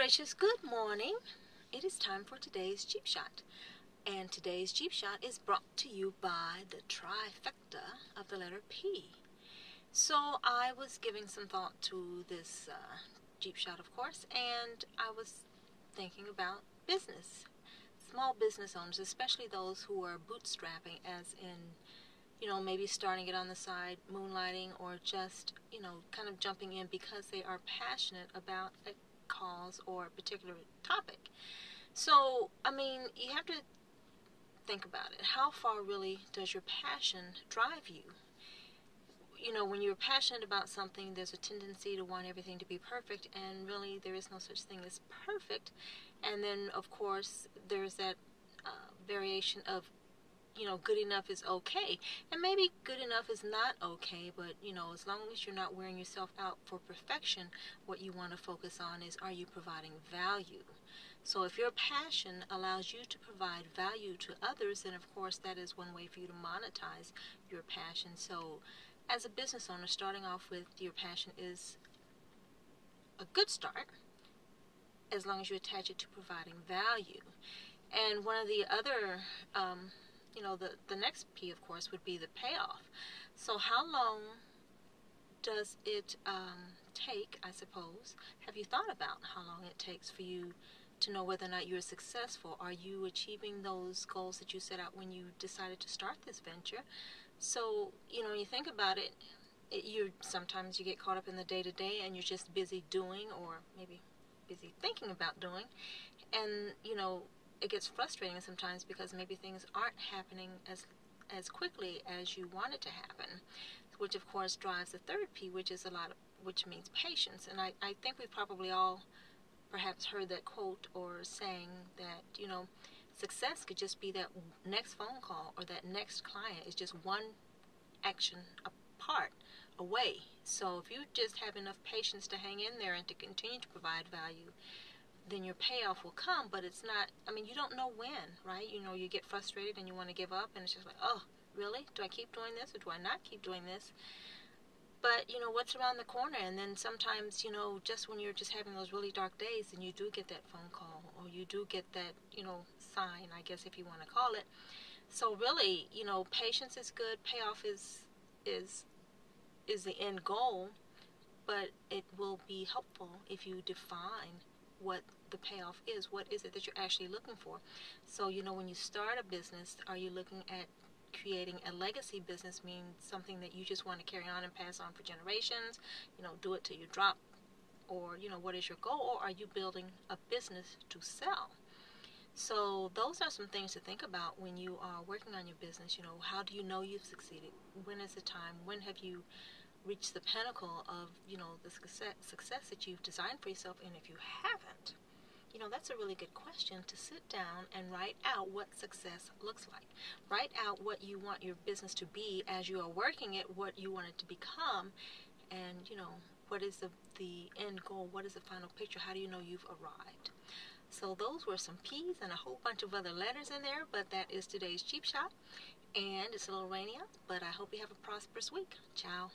gracious, good morning. It is time for today's Jeep Shot. And today's Jeep Shot is brought to you by the trifecta of the letter P. So I was giving some thought to this uh, Jeep Shot, of course, and I was thinking about business. Small business owners, especially those who are bootstrapping, as in, you know, maybe starting it on the side, moonlighting, or just, you know, kind of jumping in because they are passionate about or a particular topic. So, I mean, you have to think about it. How far really does your passion drive you? You know, when you're passionate about something, there's a tendency to want everything to be perfect, and really there is no such thing as perfect. And then, of course, there's that uh, variation of you know, good enough is okay. And maybe good enough is not okay, but, you know, as long as you're not wearing yourself out for perfection, what you want to focus on is are you providing value? So if your passion allows you to provide value to others, then of course that is one way for you to monetize your passion. So as a business owner, starting off with your passion is a good start as long as you attach it to providing value. And one of the other um, you know, the, the next P, of course, would be the payoff. So how long does it um, take, I suppose, have you thought about how long it takes for you to know whether or not you're successful? Are you achieving those goals that you set out when you decided to start this venture? So, you know, when you think about it, it you sometimes you get caught up in the day to day and you're just busy doing or maybe busy thinking about doing. And, you know, it gets frustrating sometimes because maybe things aren't happening as as quickly as you want it to happen, which of course drives the third P, which is a lot of, which means patience. And I, I think we've probably all perhaps heard that quote or saying that, you know, success could just be that next phone call or that next client is just one action apart away. So if you just have enough patience to hang in there and to continue to provide value, then your payoff will come, but it's not, I mean, you don't know when, right? You know, you get frustrated and you want to give up, and it's just like, oh, really? Do I keep doing this or do I not keep doing this? But, you know, what's around the corner? And then sometimes, you know, just when you're just having those really dark days, and you do get that phone call, or you do get that, you know, sign, I guess, if you want to call it. So really, you know, patience is good, payoff is, is, is the end goal, but it will be helpful if you define what the payoff is. What is it that you're actually looking for? So, you know, when you start a business, are you looking at creating a legacy business means something that you just want to carry on and pass on for generations, you know, do it till you drop, or, you know, what is your goal, or are you building a business to sell? So those are some things to think about when you are working on your business. You know, how do you know you've succeeded? When is the time? When have you reach the pinnacle of you know the success, that you've designed for yourself and if you haven't you know that's a really good question to sit down and write out what success looks like. Write out what you want your business to be as you are working it what you want it to become and you know what is the the end goal? What is the final picture? How do you know you've arrived? So those were some P's and a whole bunch of other letters in there but that is today's Jeep Shot and it's a little rainy out but I hope you have a prosperous week. Ciao